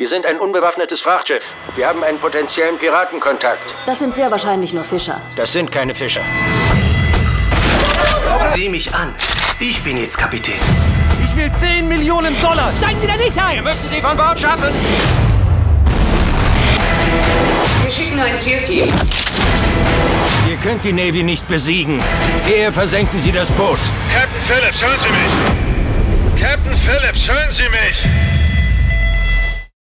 Wir sind ein unbewaffnetes Frachtschiff. Wir haben einen potenziellen Piratenkontakt. Das sind sehr wahrscheinlich nur Fischer. Das sind keine Fischer. Sieh mich an. Ich bin jetzt Kapitän. Ich will 10 Millionen Dollar. Steigen Sie da nicht ein! Wir müssen sie von Bord schaffen. Wir schicken ein Zielteam. Ihr könnt die Navy nicht besiegen. Eher versenken Sie das Boot. Captain Phillips, hören Sie mich! Captain Phillips, hören Sie mich!